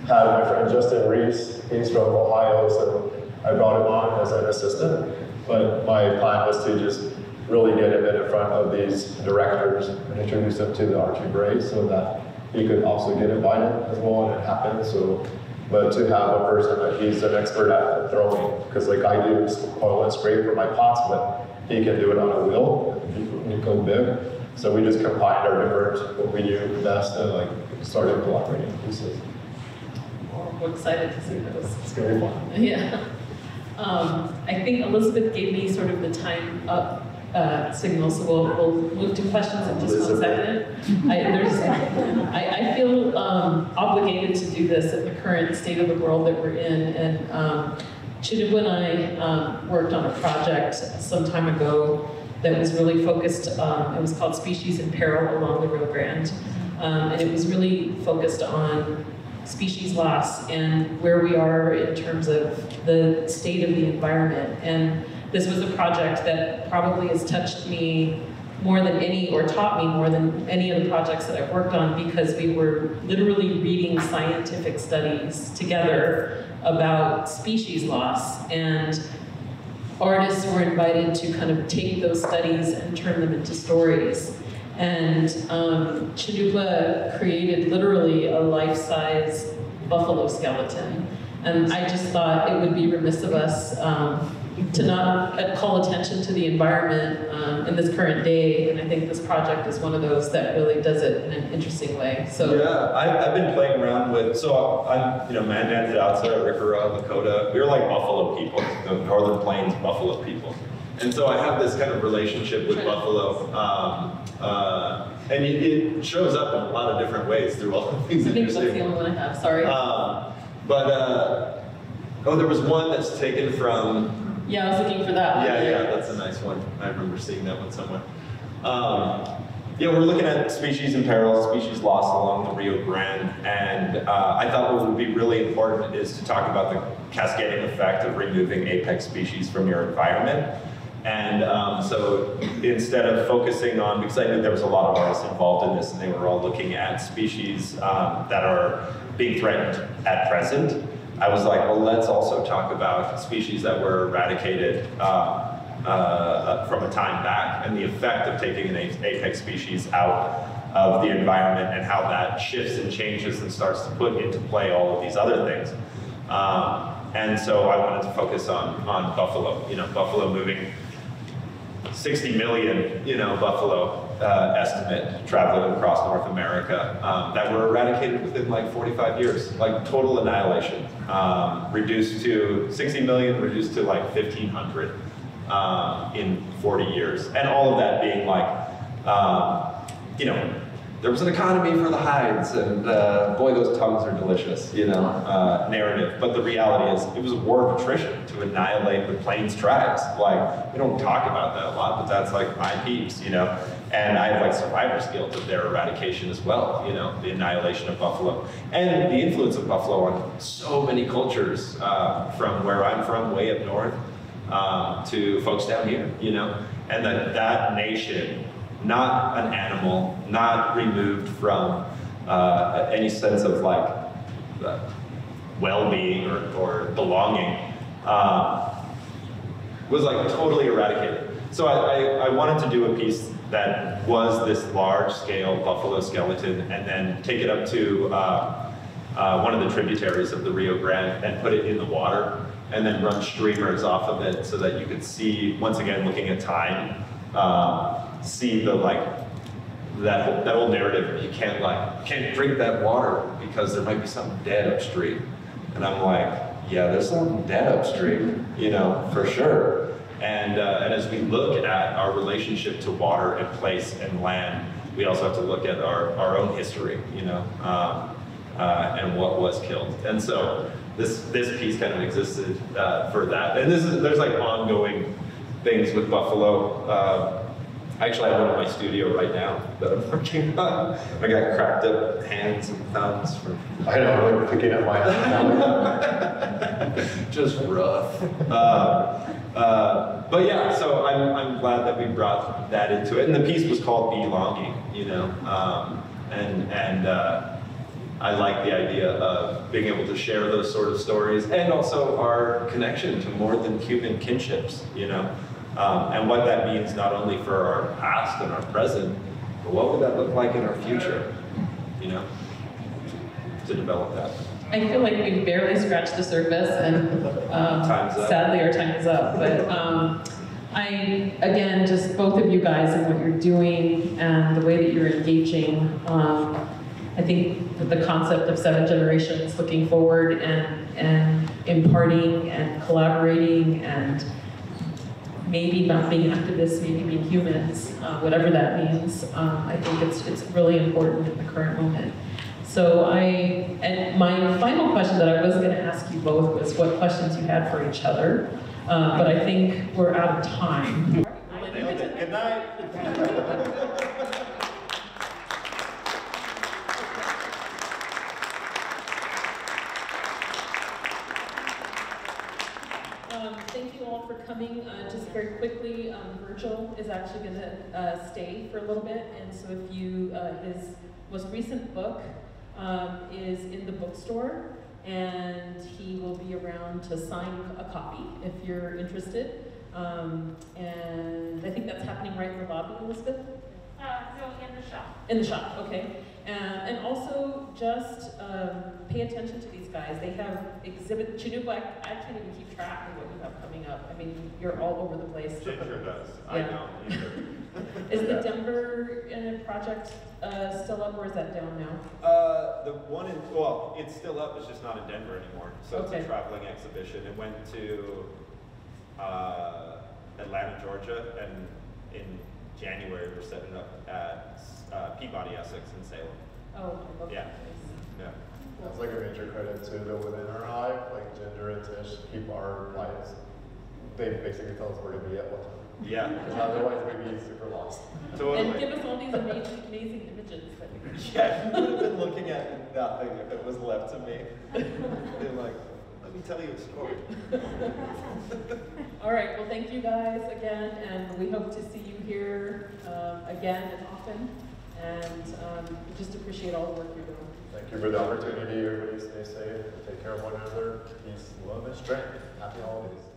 had my friend Justin Reese. He's from Ohio, so I brought him on as an assistant. But my plan was to just really get him in front of these directors and introduce him to the Archie Bray so that he could also get invited as well, and it happened. So, but to have a person that he's an expert at throwing, because like I do coil and spray for my pots, but he can do it on a wheel and you go big. So we just combined our different what we do best and like started collaborating pieces. We're excited to see those. It's gonna be fun. Yeah. Um, I think Elizabeth gave me sort of the time up uh, signal, so we'll, we'll move to questions in just one second. I, there's, I, I feel um, obligated to do this in the current state of the world that we're in. And um, Cannupa and I um, worked on a project some time ago that was really focused, um, it was called Species in Peril Along the Rio Grande. Um, and it was really focused on species loss and where we are in terms of the state of the environment. And this was a project that probably has touched me more than any, or taught me more than any of the projects that I've worked on because we were literally reading scientific studies together about species loss. And artists were invited to kind of take those studies and turn them into stories. And um, created literally a life-size buffalo skeleton. And I just thought it would be remiss of us um, to not uh, call attention to the environment um, in this current day. And I think this project is one of those that really does it in an interesting way. So Yeah, I, I've been playing around with, so I'm, you know, Mandan's Mandan, Hidatsa, Arikara, Lakota, we're like buffalo people, the Northern Plains buffalo people. And so I have this kind of relationship with buffalo. Um, uh, and it, it shows up in a lot of different ways through all of these I think that's the only one I have, sorry. Um, but, uh, oh, there was one that's taken from yeah, I was looking for that one. yeah, yeah, that's a nice one. I remember seeing that one somewhere. Um, yeah, we're looking at species in peril, species lost along the Rio Grande, and uh, I thought what would be really important is to talk about the cascading effect of removing apex species from your environment. And um, so instead of focusing on, because I knew there was a lot of artists involved in this and they were all looking at species um, that are being threatened at present, I was like, well, let's also talk about species that were eradicated uh, uh, from a time back and the effect of taking an apex species out of the environment and how that shifts and changes and starts to put into play all of these other things. Um, and so I wanted to focus on, on buffalo, you know, buffalo moving 60 million, you know, buffalo uh, estimate traveling across North America um, that were eradicated within like 45 years, like total annihilation. Um, reduced to 60 million, reduced to like 1,500 um, in 40 years. And all of that being like, um, you know, there was an economy for the hides, and uh, boy, those tongues are delicious, you know, uh, narrative. But the reality is, it was a war of attrition to annihilate the Plains tribes. Like, we don't talk about that a lot, but that's like my peeps, you know. And I have like survivor's guilt of their eradication as well, you know, the annihilation of buffalo. And the influence of buffalo on so many cultures, uh, from where I'm from, way up north, um, to folks down here, you know. And that that nation not an animal, not removed from uh, any sense of like uh, well-being or, or belonging, uh, was like totally eradicated. So I, I, I wanted to do a piece that was this large-scale buffalo skeleton and then take it up to uh, uh, one of the tributaries of the Rio Grande and put it in the water and then run streamers off of it so that you could see, once again, looking at time, uh, see the like that whole, that whole narrative. You can't like can't drink that water because there might be something dead upstream. And I'm like, yeah, there's something dead upstream, you know, for sure. And uh, and as we look at our relationship to water and place and land, we also have to look at our, our own history, you know, um, uh, and what was killed. And so this this piece kind of existed uh, for that. And this is there's like ongoing things with Buffalo. Uh, I actually have one in my studio right now that I'm working on. I got cracked up hands and thumbs from I don't know, like picking up my. just rough. Uh, uh, but yeah, so I'm, I'm glad that we brought that into it. And the piece was called Belonging, you know, um, and, and uh, I like the idea of being able to share those sort of stories and also our connection to more than human kinships, you know, um, and what that means not only for our past and our present, but what would that look like in our future, you know, to develop that. I feel like we barely scratched the surface, and um, sadly, our time is up. But um, I, again, just both of you guys and what you're doing and the way that you're engaging. Um, I think the concept of seven generations looking forward and and imparting and collaborating and maybe not being activists, maybe being humans, uh, whatever that means. Um, I think it's it's really important in the current moment. So I, and my final question that I was going to ask you both was what questions you had for each other, uh, but I think we're out of time. Good night. Um, thank you all for coming. Uh, just very quickly, um, Virgil is actually going to uh, stay for a little bit, and so if you, uh, his most recent book um, is in the bookstore, and he will be around to sign a copy if you're interested. Um, and I think that's happening right in the lobby, Elizabeth. Uh, no, in the shop. In the shop, okay. Uh, and also just um, pay attention to these guys. They have exhibit Chinooka. I, I can't even keep track of what you have coming up. I mean, you're all over the place. Ginger does. I Yeah. know. Ginger. Is the Denver uh, project uh, still up or is that down now? Uh, the one in, well, it's still up, it's just not in Denver anymore. So it's a traveling exhibition. It went to uh, Atlanta, Georgia, and in January we're setting up at uh, Peabody, Essex, in Salem. Oh, I love Yeah. that place. Yeah. That's like a major credit to the women in our hive, like Ginger and Tish keep our lives. They basically tell us where to be at what time. Yeah. Because otherwise we'd be super lost. Totally. And give us all these amazing, amazing images that we Yeah, you would have been looking at nothing if it was left to me. They're like, let me tell you a story. All right, well, thank you guys again, and we hope to see you here um, again and often. And um, just appreciate all the work you're doing. Thank you for the opportunity. Everybody stay safe, take care of one another. Peace, love, and strength. Happy holidays.